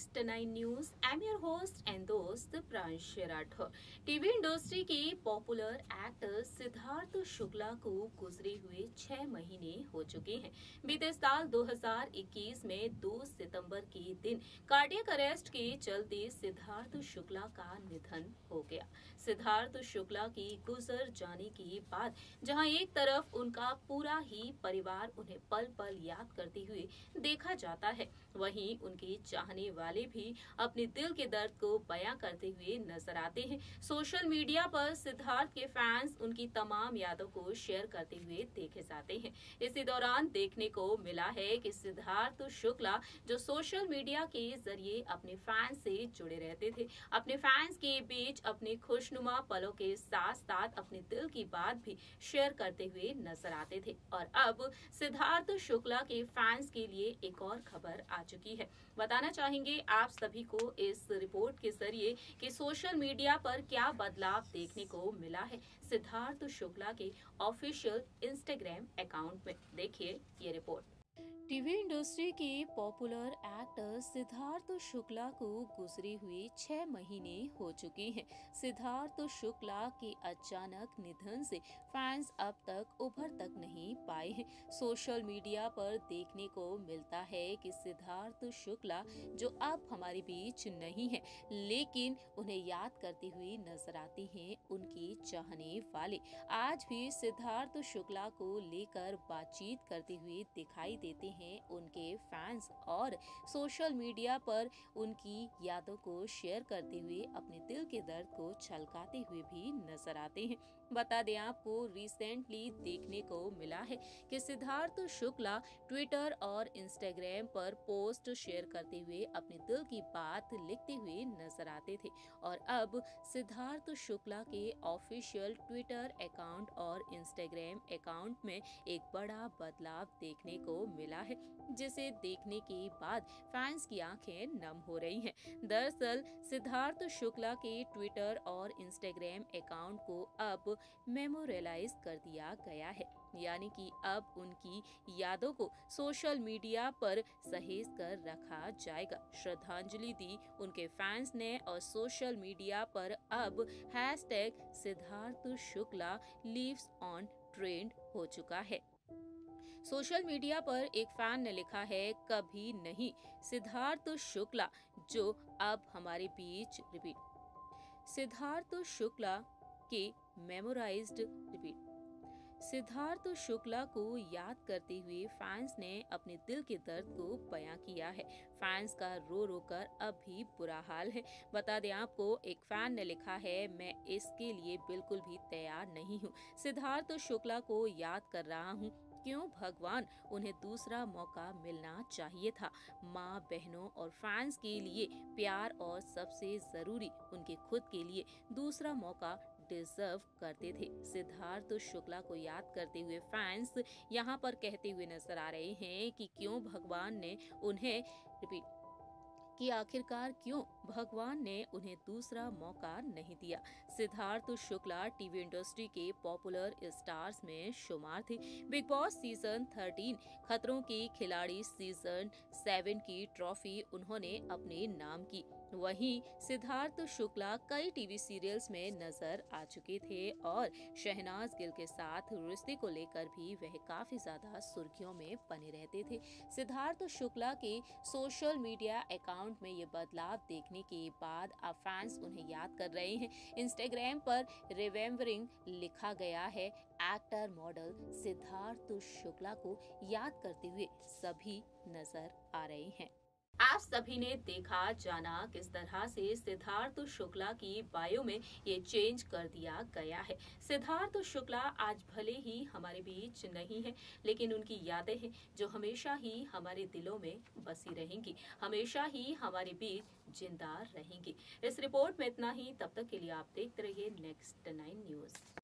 channel Next 9 News. I'm your host and दोस्त Pransh Rathore TV industry के popular actor Siddharth Shukla को गुजरे हुए छह महीने हो चुके हैं बीते साल 2021 में 2 सितंबर के दिन कार्डियक अरेस्ट के चलते सिद्धार्थ शुक्ला का निधन हो गया सिद्धार्थ शुक्ला की गुजर जाने के बाद जहाँ एक तरफ़ उनका पूरा ही परिवार उन्हें पल पल याद करते हुए देखा जाता है, वहीं उनके चाहने वाले भी अपने दिल के दर्द को बयां करते हुए नज़र आते हैं। सोशल मीडिया पर सिद्धार्थ के फैंस उनकी तमाम यादों को शेयर करते हुए देखे जाते हैं। इसी दौरान देखने को मिला है कि सिद्धार्थ शुक्ला, जो सोशल मीडिया के ज़रिए अपने फैंस से जुड़े रहते थे, अपने फैंस के बीच अपने खुशनुमा पलों के साथ साथ अपने दिल की बात भी शेयर करते हुए नज़र आते थे। और अब सिद्धार्थ शुक्ला के फैंस के लिए एक और खबर आ चुकी है। बताना चाहेंगे आप सभी को इस रिपोर्ट के ज़रिए कि सोशल मीडिया पर क्या बदलाव देखने को मिला है। सिद्धार्थ शुक्ला के ऑफिशियल इंस्टाग्राम अकाउंट में। देखिए ये रिपोर्ट। टीवी इंडस्ट्री के पॉपुलर एक्टर सिद्धार्थ शुक्ला को गुजरे हुए छह महीने हो चुके हैं। सिद्धार्थ शुक्ला के अचानक निधन से फैंस अब तक उभर तक नहीं पाए हैं। सोशल मीडिया पर देखने को मिलता है कि सिद्धार्थ शुक्ला, जो अब हमारे बीच नहीं है, लेकिन उन्हें याद करते हुए नज़र आते हैं उनके चाहने वाले। आज भी सिद्धार्थ शुक्ला को लेकर बातचीत करते हुए दिखाई देते हैं। हैं उनके फैंस और सोशल मीडिया पर उनकी यादों को शेयर करते हुए अपने दिल के दर्द को छलकाते हुए भी नज़र आते हैं। बता दें आपको रिसेंटली देखने को मिला है कि सिद्धार्थ शुक्ला ट्विटर और इंस्टाग्राम पर पोस्ट शेयर करते हुए अपने दिल की बात लिखते हुए नज़र आते थे और अब सिद्धार्थ शुक्ला के ऑफिशियल ट्विटर अकाउंट और इंस्टाग्राम अकाउंट में एक बड़ा बदलाव देखने को मिला है। है, जिसे देखने के बाद फैंस की आँखें नम हो रही हैं। दरअसल, सिद्धार्थ शुक्ला के ट्विटर और इंस्टाग्राम अकाउंट को अब मेमोरियलाइज कर दिया गया है, यानी कि अब उनकी यादों को सोशल मीडिया पर सहेज कर रखा जाएगा श्रद्धांजलि दी उनके फैंस ने और सोशल मीडिया पर अब hashtag Siddharth Shukla lives on trend हो चुका है सोशल मीडिया पर एक फ़ैन ने लिखा है, कभी नहीं, सिद्धार्थ तो शुक्ला, जो अब हमारे बीच रिपीट। सिद्धार्थ तो शुक्ला के मेमोराइज्ड रिपीट सिद्धार्थ शुक्ला को याद करते हुए फैंस ने अपने दिल के दर्द को बयां किया है। फैंस का रो रो कर अब भी बुरा हाल है। बता दें आपको, एक फ़ैन ने लिखा है, मैं इसके लिए बिल्कुल भी तैयार नहीं हूँ। सिद्धार्थ शुक्ला को याद कर रहा हूँ। क्यों भगवान उन्हें दूसरा मौका मिलना चाहिए था? माँ, बहनों और फैंस के लिए प्यार और सबसे ज़रूरी उनके खुद के लिए दूसरा मौका डिजर्व करते थे। सिद्धार्थ शुक्ला को याद करते हुए फैंस यहाँ पर कहते हुए नज़र आ रहे हैं कि क्यों भगवान ने उन्हें रिपीट कि आखिरकार क्यों भगवान ने उन्हें दूसरा मौका नहीं दिया? सिद्धार्थ शुक्ला टीवी इंडस्ट्री के पॉपुलर स्टार्स में शुमार थे। बिग बॉस सीज़न 13 खतरों के खिलाड़ी सीज़न 7 की ट्रॉफी उन्होंने अपने नाम की। वहीं सिद्धार्थ शुक्ला कई टीवी सीरियल्स में नज़र आ चुके थे और शहनाज गिल के साथ रिश्ते को लेकर भी वह काफ़ी ज़्यादा सुर्खियों में बने रहते थे। सिद्धार्थ शुक्ला के सोशल मीडिया अकाउंट में ये बदलाव देखने के बाद अब फैंस उन्हें याद कर रहे हैं। इंस्टाग्राम पर रिवेम्बरिंग लिखा गया है, एक्टर, मॉडल सिद्धार्थ शुक्ला को याद करते हुए सभी नज़र आ रहे हैं। आप सभी ने देखा, जाना किस तरह से सिद्धार्थ शुक्ला की बायो में ये चेंज कर दिया गया है। सिद्धार्थ शुक्ला आज भले ही हमारे बीच नहीं है, लेकिन उनकी यादें हैं जो हमेशा ही हमारे दिलों में बसी रहेंगी। हमेशा ही हमारे बीच ज़िंदा रहेंगी। इस रिपोर्ट में इतना ही। तब तक के लिए आप देखते रहिए नेक्स्ट नाइन न्यूज़